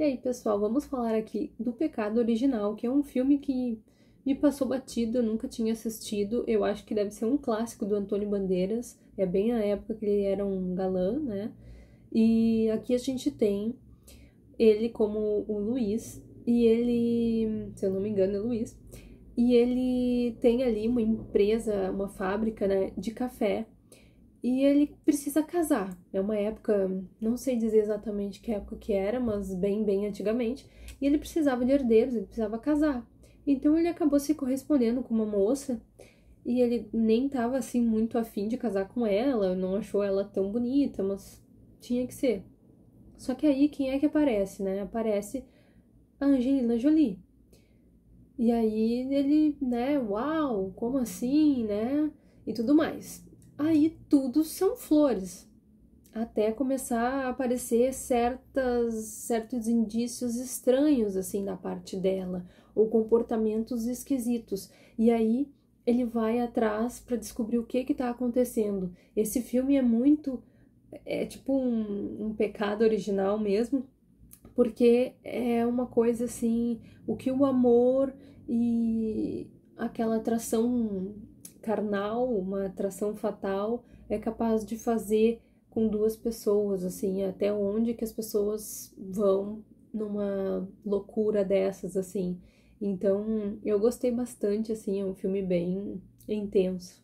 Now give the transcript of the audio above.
E aí, pessoal, vamos falar aqui do Pecado Original, que é um filme que me passou batido, eu nunca tinha assistido. Eu acho que deve ser um clássico do Antônio Bandeiras. É bem a época que ele era um galã, né? E aqui a gente tem ele como o Luiz, e ele, se eu não me engano, é Luiz, e ele tem ali uma empresa, uma fábrica né, de café e ele precisa casar. É uma época, não sei dizer exatamente que época que era, mas bem, bem antigamente. E ele precisava de herdeiros, ele precisava casar. Então ele acabou se correspondendo com uma moça e ele nem estava assim muito afim de casar com ela, não achou ela tão bonita, mas tinha que ser. Só que aí quem é que aparece, né? Aparece a Angelina Jolie. E aí ele, né, uau, como assim, né? E tudo mais aí tudo são flores. Até começar a aparecer certas, certos indícios estranhos, assim, da parte dela, ou comportamentos esquisitos. E aí ele vai atrás para descobrir o que está acontecendo. Esse filme é muito. É tipo um, um pecado original mesmo, porque é uma coisa assim, o que o amor e aquela atração carnal, uma atração fatal, é capaz de fazer com duas pessoas, assim, até onde que as pessoas vão numa loucura dessas, assim. Então, eu gostei bastante, assim, é um filme bem intenso.